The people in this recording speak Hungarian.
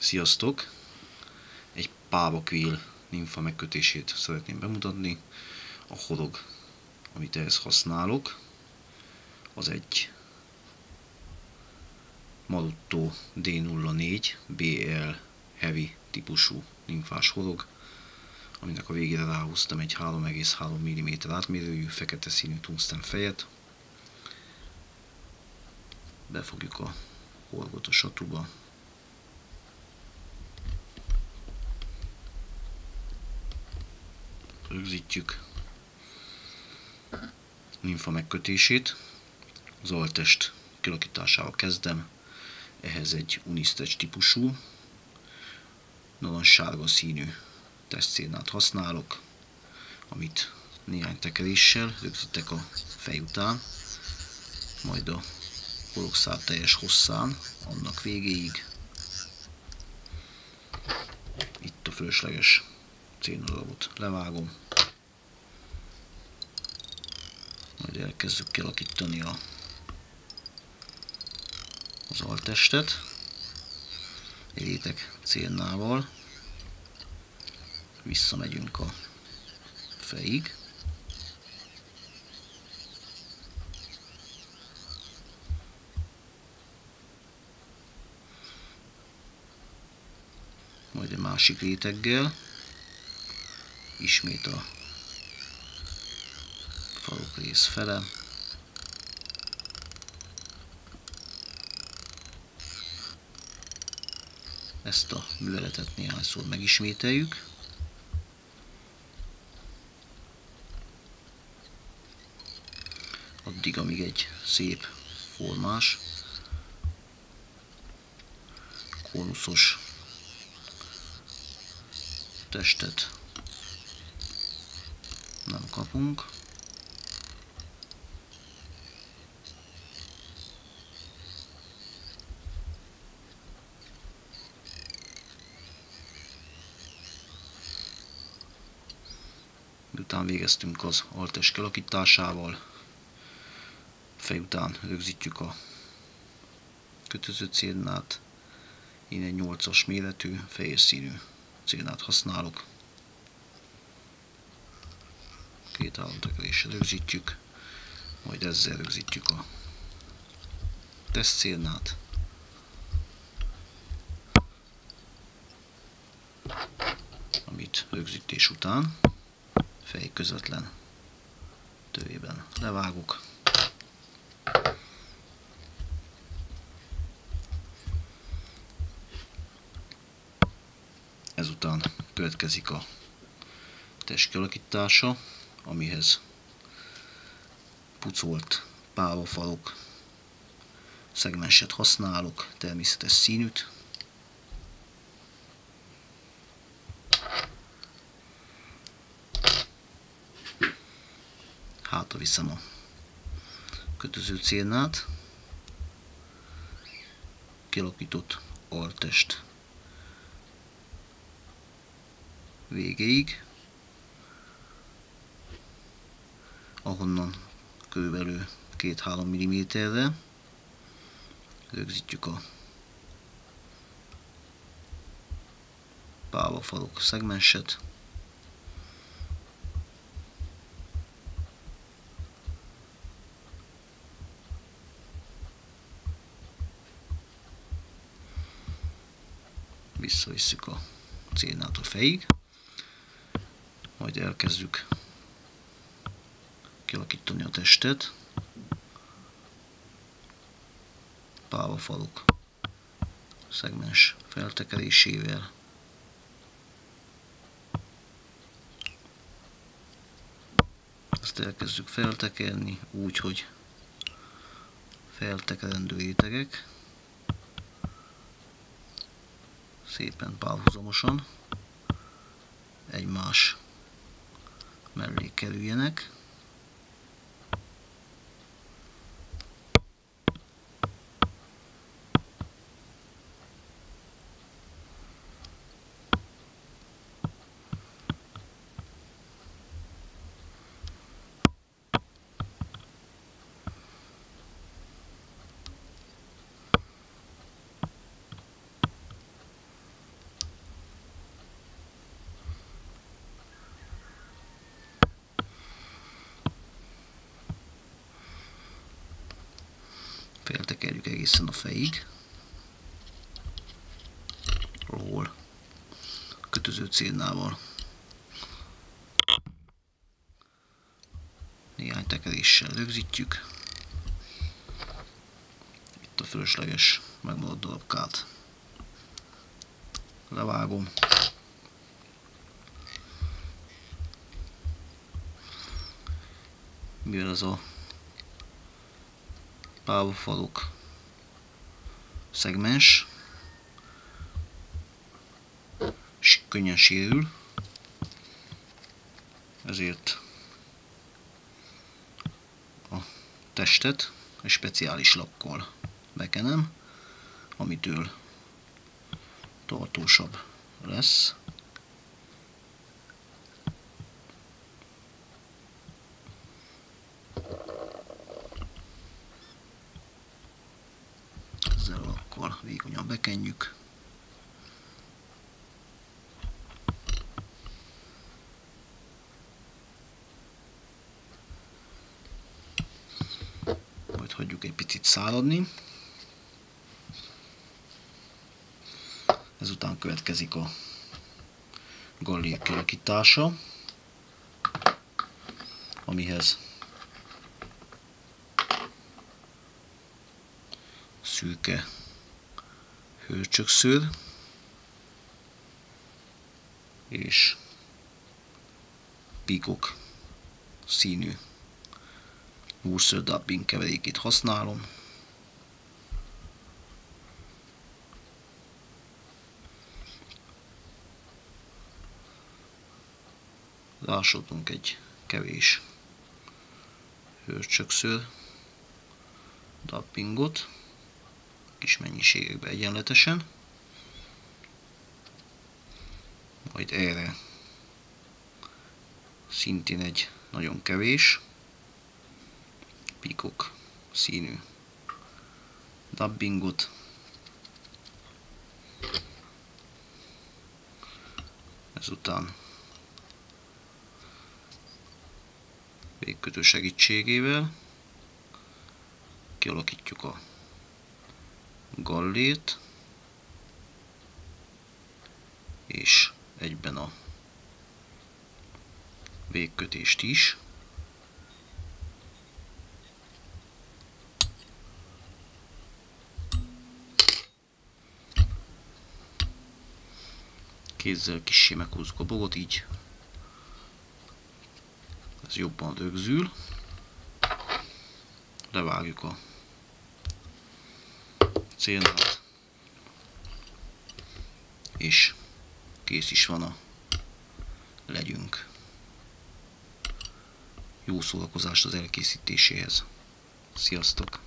Sziasztok! Egy Pávakvél nimfa megkötését szeretném bemutatni. A horog, amit ehhez használok, az egy Marutto D04 BL Heavy típusú nimfás horog, aminek a végére ráhúztam egy 3,3 mm átmérőjű fekete színű tungsten fejet. Befogjuk a horgot a satuba, rögzítjük nimfa megkötését. Az altest kilakításával kezdem. Ehhez egy unisztecs típusú, nagyon sárga színű testszénát használok, amit néhány tekeréssel rögzítek a fej után, majd a horogszár teljes hosszán, annak végéig. Itt a fölösleges cénadaragot levágom, majd elkezdjük kialakítani a, az altestet. Egy réteg célnával, visszamegyünk a fejig, majd egy másik réteggel, ismét a faluk rész fele. Ezt a műveletet néhányszor megismételjük. Addig, amíg egy szép formás, kónuszos testet kapunk. Miután végeztünk az altes kialakításával, fej után rögzítjük a kötöző cédnát. Én egy 8-as méretű, fehér színű cédnát használok. Két államtekeréssel rögzítjük, majd ezzel rögzítjük a tesztcélnát. amit rögzítés után fej közvetlen tövében levágok. Ezután következik a test kialakítása amihez pucolt pálvafalok szegmenset használok, természetes színűt. Hátra viszem a kötöző célnát, kilakított altest végéig. Ahonnan körülbelül 2-3 mm-re rögzítjük a pálvafalok szegmenset. Visszavisszük a cénát a fejig, majd elkezdjük kialakítani a testet. Pálvafaluk szegmens feltekerésével. Ezt elkezdjük feltekerni úgy, hogy feltekerendő rétegek szépen párhuzamosan egymás mellé kerüljenek. Feltekerjük egészen a fejig, ahol kötöző célnával néhány tekeréssel rögzítjük. Itt a fölösleges megmaradt darabkát levágom. Mivel ez a pálvafalok szegmens, könnyen sérül, ezért a testet egy speciális lakkal bekenem, amitől tartósabb lesz. Ezzel akkor vékonyan bekenjük. Majd hagyjuk egy picit száradni. Ezután következik a gallér kialakítása, amihez szűke hőcsökszőr és pikok színű Worcester Dubbing keverékét használom. Rásodunk egy kevés hőrcsökször dubbingot, kis mennyiségekbe egyenletesen. Majd erre szintén egy nagyon kevés pikok színű dubbingot. Ezután végkötő segítségével kialakítjuk a gallét, és egyben a végkötést is. Kézzel kissé meghúzzuk a bogot, így ez jobban rögzül. Levágjuk a célnát, és kész is van a legyünk. Jó szórakozást az elkészítéséhez. Sziasztok!